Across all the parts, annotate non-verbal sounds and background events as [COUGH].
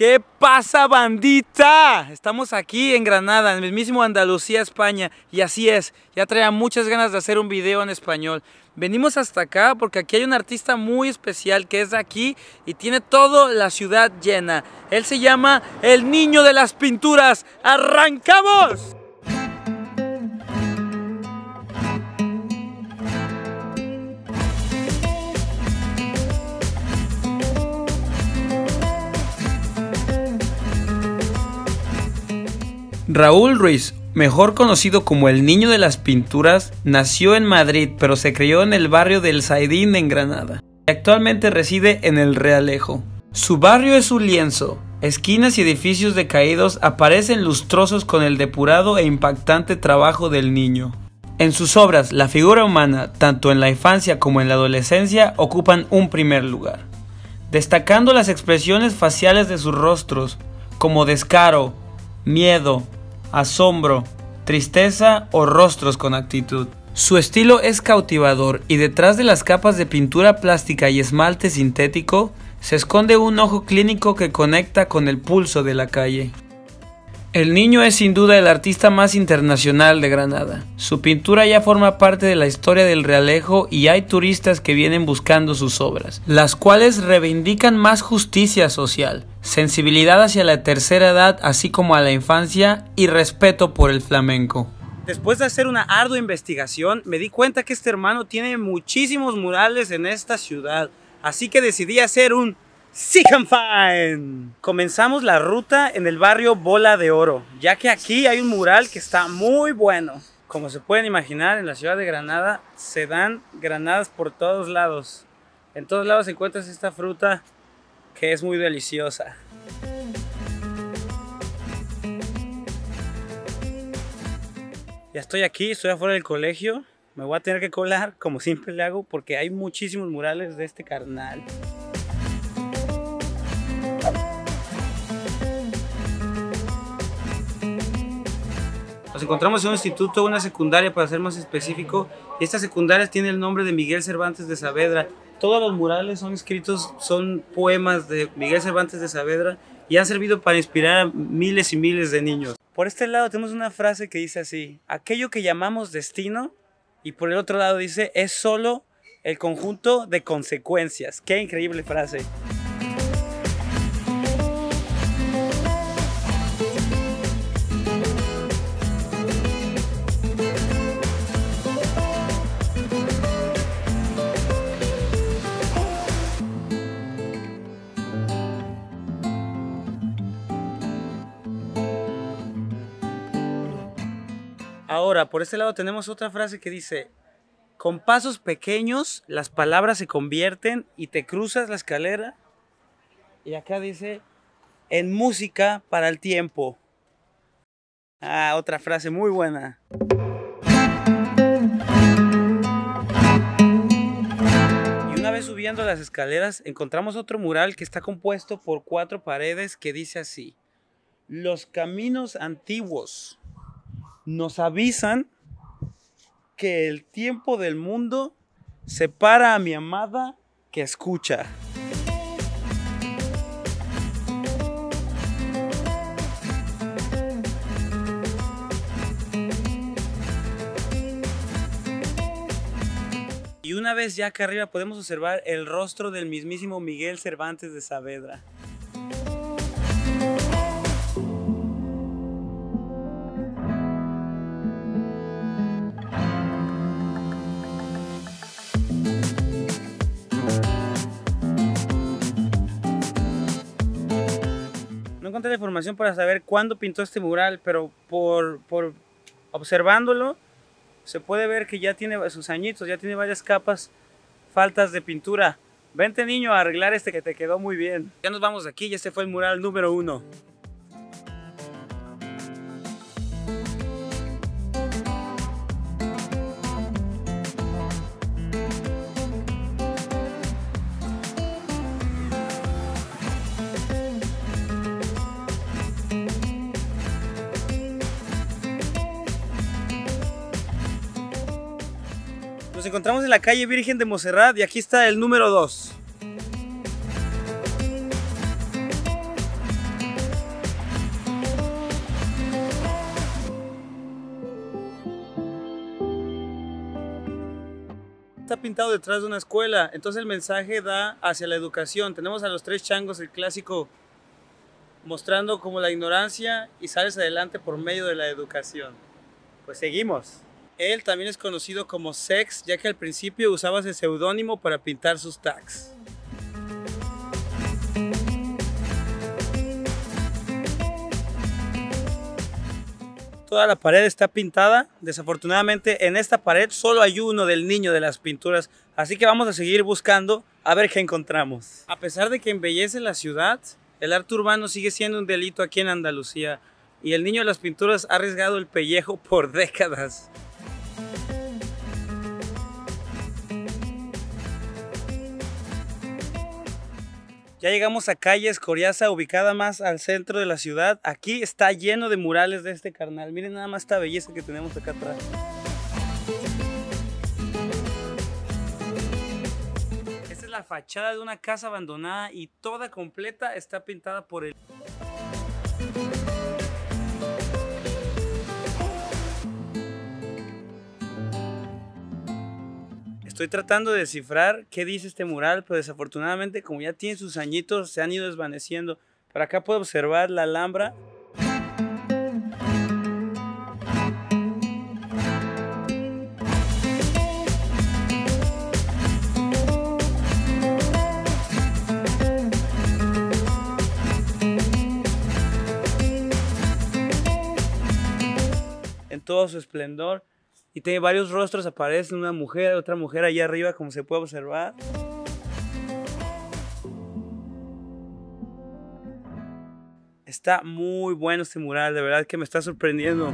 ¿Qué pasa, bandita? Estamos aquí en Granada, en el mismo Andalucía, España. Y así es, ya traía muchas ganas de hacer un video en español. Venimos hasta acá porque aquí hay un artista muy especial que es de aquí y tiene toda la ciudad llena. Él se llama El Niño de las Pinturas. ¡Arrancamos! Raúl Ruiz, mejor conocido como el Niño de las Pinturas, nació en Madrid, pero se crió en el barrio del Saidín en Granada. Y actualmente reside en el Realejo. Su barrio es un lienzo. Esquinas y edificios decaídos aparecen lustrosos con el depurado e impactante trabajo del niño. En sus obras, la figura humana, tanto en la infancia como en la adolescencia, ocupan un primer lugar, destacando las expresiones faciales de sus rostros, como descaro, miedo, asombro, tristeza o rostros con actitud. Su estilo es cautivador y detrás de las capas de pintura plástica y esmalte sintético se esconde un ojo clínico que conecta con el pulso de la calle. El niño es sin duda el artista más internacional de Granada. Su pintura ya forma parte de la historia del Realejo y hay turistas que vienen buscando sus obras, las cuales reivindican más justicia social, sensibilidad hacia la tercera edad así como a la infancia y respeto por el flamenco. Después de hacer una ardua investigación, me di cuenta que este hermano tiene muchísimos murales en esta ciudad, así que decidí hacer un Fine. Comenzamos la ruta en el barrio Bola de Oro, ya que aquí hay un mural que está muy bueno. Como se pueden imaginar, en la ciudad de Granada se dan granadas por todos lados. En todos lados encuentras esta fruta que es muy deliciosa. Ya estoy aquí, estoy afuera del colegio. Me voy a tener que colar, como siempre le hago, porque hay muchísimos murales de este carnal. Nos encontramos en un instituto, una secundaria para ser más específico, y esta secundaria tiene el nombre de Miguel Cervantes de Saavedra. Todos los murales son escritos, son poemas de Miguel Cervantes de Saavedra y han servido para inspirar a miles y miles de niños. Por este lado tenemos una frase que dice así, aquello que llamamos destino, y por el otro lado dice, es solo el conjunto de consecuencias. Qué increíble frase. Ahora, por este lado tenemos otra frase que dice, con pasos pequeños las palabras se convierten y te cruzas la escalera. Y acá dice, en música para el tiempo. Ah, otra frase muy buena. Y una vez subiendo las escaleras encontramos otro mural que está compuesto por cuatro paredes que dice así, los caminos antiguos nos avisan que el tiempo del mundo separa a mi amada que escucha. Y una vez ya acá arriba podemos observar el rostro del mismísimo Miguel Cervantes de Saavedra. Encontré la información para saber cuándo pintó este mural, pero por, por observándolo se puede ver que ya tiene sus añitos, ya tiene varias capas faltas de pintura. Vente niño a arreglar este que te quedó muy bien. Ya nos vamos de aquí y este fue el mural número uno. encontramos en la calle Virgen de Montserrat y aquí está el número 2. está pintado detrás de una escuela, entonces el mensaje da hacia la educación. Tenemos a los tres changos, el clásico, mostrando como la ignorancia y sales adelante por medio de la educación. Pues seguimos. Él también es conocido como Sex, ya que al principio usaba ese seudónimo para pintar sus tags. Toda la pared está pintada. Desafortunadamente en esta pared solo hay uno del niño de las pinturas. Así que vamos a seguir buscando a ver qué encontramos. A pesar de que embellece la ciudad, el arte urbano sigue siendo un delito aquí en Andalucía. Y el niño de las pinturas ha arriesgado el pellejo por décadas. Ya llegamos a calle Escoriaza, ubicada más al centro de la ciudad. Aquí está lleno de murales de este carnal. Miren nada más esta belleza que tenemos acá atrás. Esta es la fachada de una casa abandonada y toda completa está pintada por el... Estoy tratando de descifrar qué dice este mural, pero desafortunadamente como ya tiene sus añitos se han ido desvaneciendo. Por acá puedo observar la alhambra. En todo su esplendor y tiene varios rostros, aparece una mujer, otra mujer allá arriba, como se puede observar. Está muy bueno este mural, de verdad que me está sorprendiendo.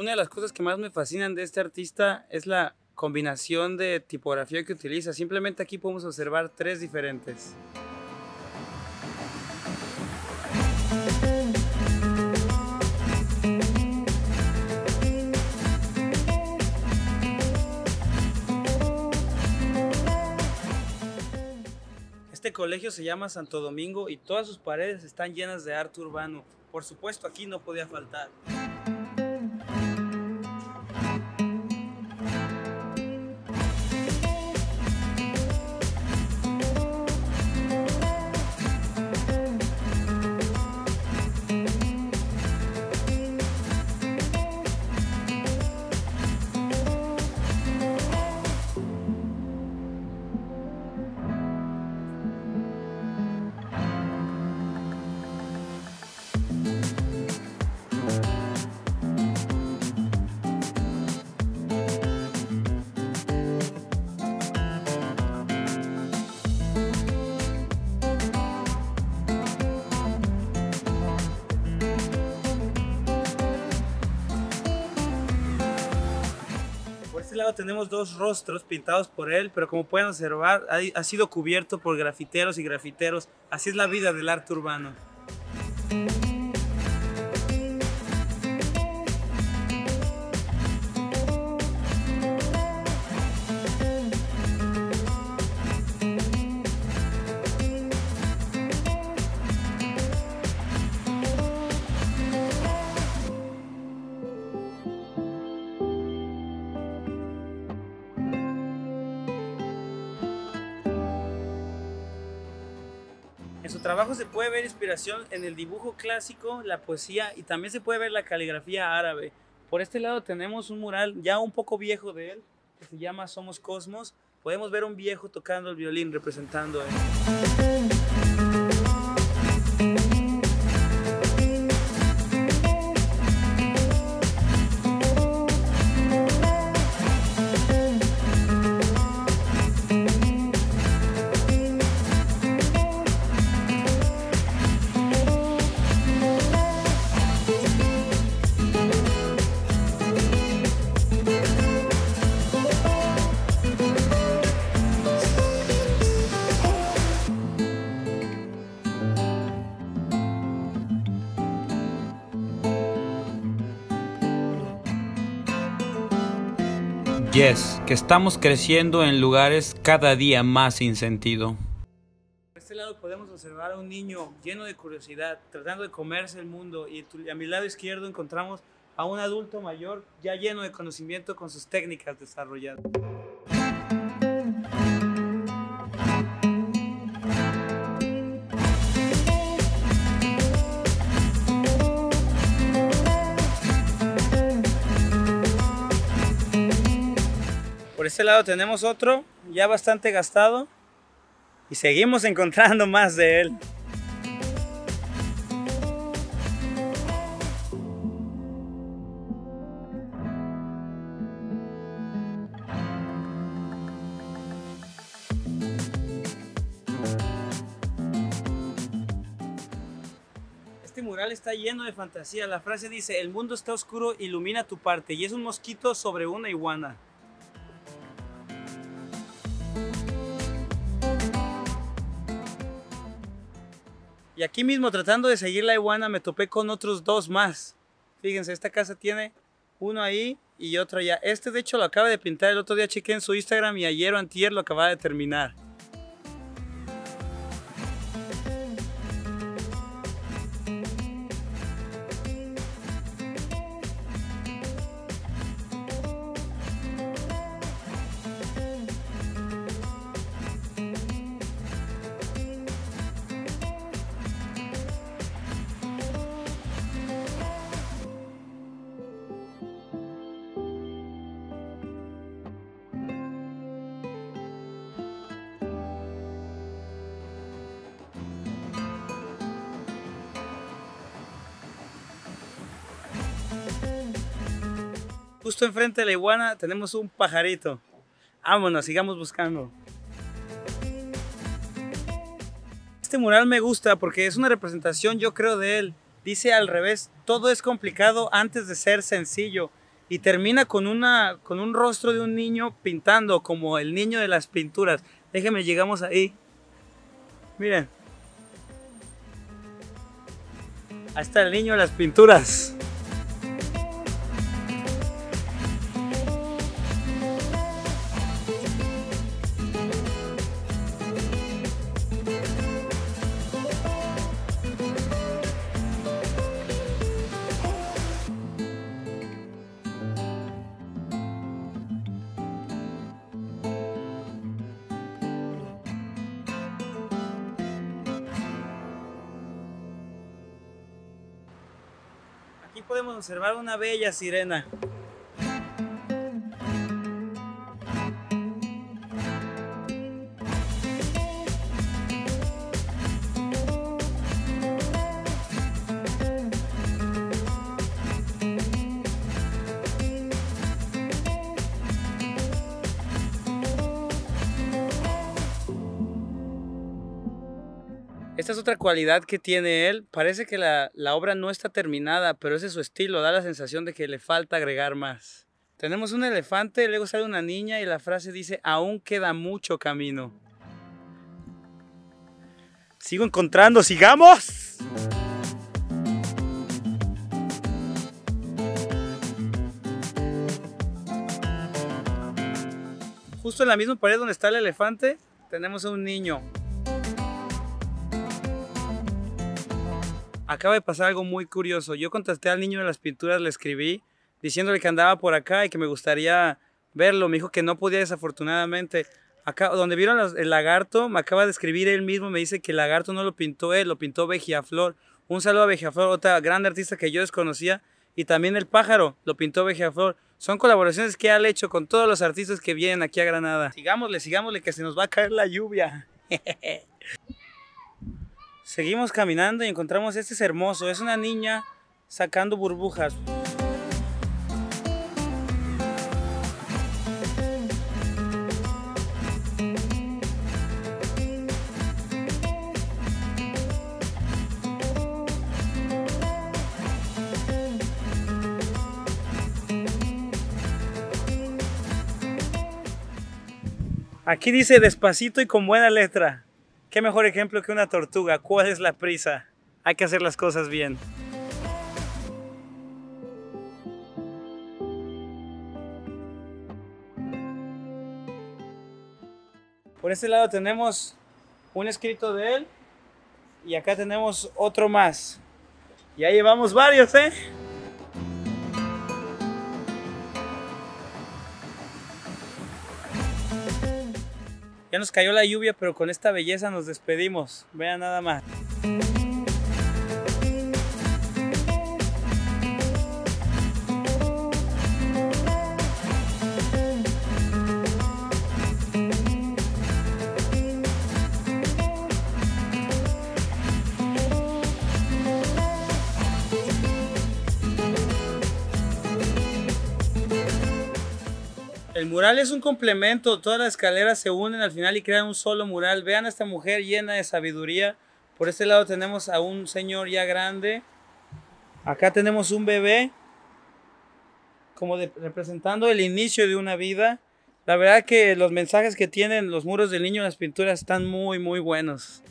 Una de las cosas que más me fascinan de este artista es la combinación de tipografía que utiliza. Simplemente aquí podemos observar tres diferentes. Este colegio se llama Santo Domingo y todas sus paredes están llenas de arte urbano. Por supuesto, aquí no podía faltar. Lado tenemos dos rostros pintados por él, pero como pueden observar, ha, ha sido cubierto por grafiteros y grafiteros. Así es la vida del arte urbano. Trabajo se puede ver inspiración en el dibujo clásico, la poesía y también se puede ver la caligrafía árabe. Por este lado tenemos un mural ya un poco viejo de él, que se llama Somos Cosmos. Podemos ver un viejo tocando el violín representando él. Yes, que estamos creciendo en lugares cada día más sin sentido. Por este lado podemos observar a un niño lleno de curiosidad, tratando de comerse el mundo, y a mi lado izquierdo encontramos a un adulto mayor ya lleno de conocimiento con sus técnicas desarrolladas. Este lado tenemos otro ya bastante gastado y seguimos [LAUGHS] encontrando más de él. Este mural está lleno de fantasía. La frase dice, el mundo está oscuro, ilumina tu parte. Y es un mosquito sobre una iguana. Y aquí mismo, tratando de seguir la iguana, me topé con otros dos más. Fíjense, esta casa tiene uno ahí y otro allá. Este, de hecho, lo acaba de pintar el otro día. Chequé en su Instagram y ayer o antier lo acaba de terminar. Justo enfrente de la iguana tenemos un pajarito. Vámonos, sigamos buscando. Este mural me gusta porque es una representación, yo creo, de él. Dice al revés, todo es complicado antes de ser sencillo. Y termina con, una, con un rostro de un niño pintando como el niño de las pinturas. Déjenme, llegamos ahí. Miren. Ahí está el niño de las pinturas. Podemos observar una bella sirena. Esta es otra cualidad que tiene él. Parece que la, obra no está terminada, pero ese es su estilo. Da la sensación de que le falta agregar más. Tenemos un elefante, luego sale una niña y la frase dice, aún queda mucho camino. Sigo encontrando, sigamos. Justo en la misma pared donde está el elefante, tenemos a un niño. Acaba de pasar algo muy curioso. Yo contacté al niño de las pinturas, le escribí diciéndole que andaba por acá y que me gustaría verlo. Me dijo que no podía desafortunadamente. Acá, donde vieron el lagarto, me acaba de escribir él mismo, me dice que el lagarto no lo pintó él, lo pintó Flor. Un saludo a Flor, otra gran artista que yo desconocía. Y también el pájaro, lo pintó Flor. Son colaboraciones que él ha hecho con todos los artistas que vienen aquí a Granada. Sigámosle, sigámosle, que se nos va a caer la lluvia. [LAUGHS] Seguimos caminando y encontramos este es hermoso, es una niña sacando burbujas. Aquí dice despacito y con buena letra. ¿Qué mejor ejemplo que una tortuga? ¿Cuál es la prisa? Hay que hacer las cosas bien. Por este lado tenemos un escrito de él y acá tenemos otro más. Ya llevamos varios, ¿eh? Nos cayó la lluvia, pero con esta belleza nos despedimos. Vean nada más. El mural es un complemento, todas las escaleras se unen al final y crean un solo mural. Vean a esta mujer llena de sabiduría. Por este lado tenemos a un señor ya grande. Acá tenemos un bebé, como representando el inicio de una vida. La verdad que los mensajes que tienen los muros del niño en las pinturas están muy, muy buenos.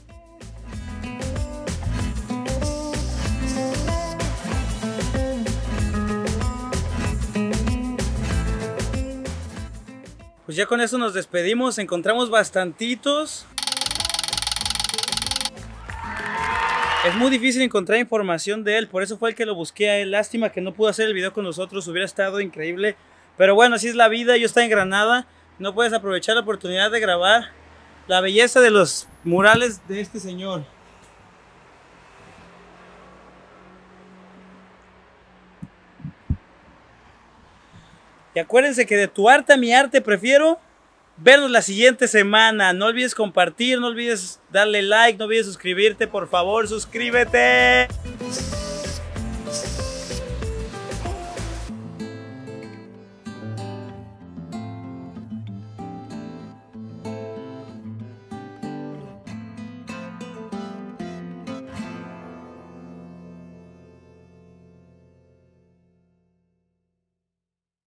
Ya con eso nos despedimos, encontramos bastantitos. Es muy difícil encontrar información de él, por eso fue el que lo busqué a él. Lástima que no pudo hacer el video con nosotros, hubiera estado increíble. Pero bueno, así es la vida, yo estoy en Granada, no puedes aprovechar la oportunidad de grabar la belleza de los murales de este señor. Y acuérdense que de tu arte a mi arte prefiero vernos la siguiente semana. No olvides compartir, no olvides darle like, no olvides suscribirte, por favor, suscríbete.